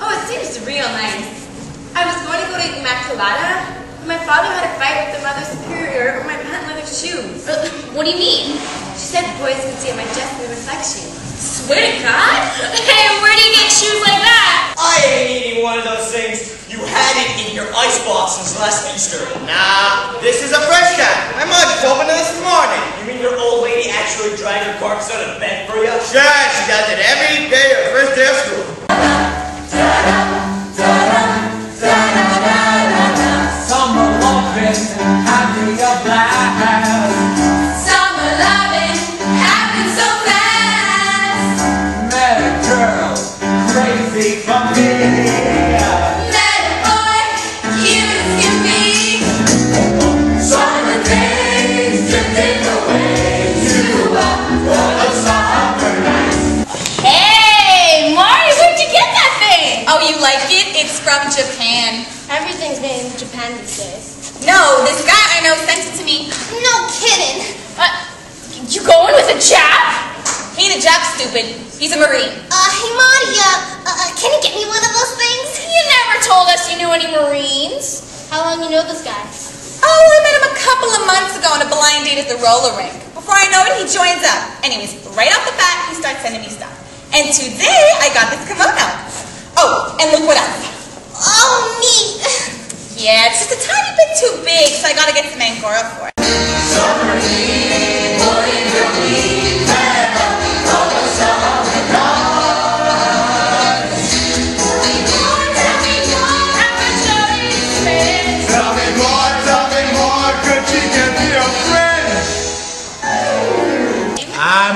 Oh, it seems real nice. I was going to go to Immaculata, but my father had a fight with the mother superior over my patent leather shoes. What do you mean? She said the boys could see it my just reflection. Swear to God? hey, where do you get shoes like that? I ain't eating one of those things. You had it in your icebox since last Easter. Nah, this is a fresh cat. Japan. Everything's made in Japan these days. No, this guy I know sent it to me. No kidding. What? You going with a Jap? He ain't a Jap, stupid. He's a Marine. Uh, hey Marty, uh, uh, can you get me one of those things? You never told us you knew any Marines. How long you know this guy? Oh, I met him a couple of months ago on a blind date at the roller rink. Before I know it, he joins up. Anyways, right off the bat, he starts sending me stuff. And today, I got this kimono. Oh, and look what else. Oh, neat. Yeah, it's just a tiny bit too big, so I gotta get some Angora for it.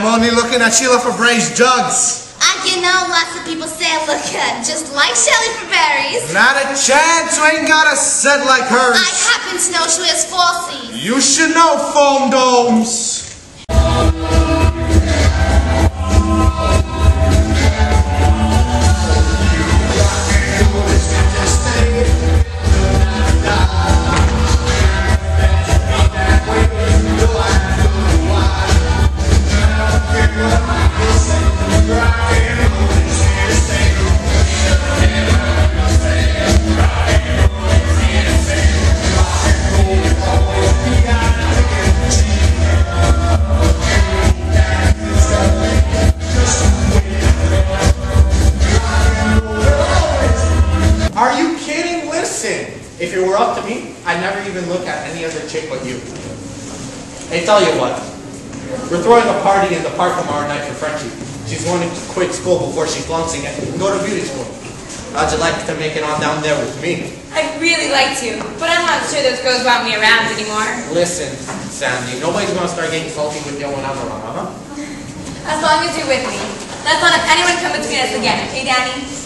Only looking at Sheila for braised jugs. I you know, lots of people say I look uh, just like Shelley Fabares. Not a chance, you ain't got a set like hers. I happen to know she has falsies. You should know foam domes. Listen, if it were up to me, I'd never even look at any other chick but you. Hey, tell you what, we're throwing a party in the park tomorrow night for Frenchie. She's wanting to quit school before she flunks it and go to beauty school. How'd you like to make it on down there with me? I'd really like to, but I'm not sure those girls want me around anymore. Listen, Sandy, nobody's gonna start getting salty with you when I'm around, huh? As long as you're with me. Let's not have anyone come between us again, okay, Danny?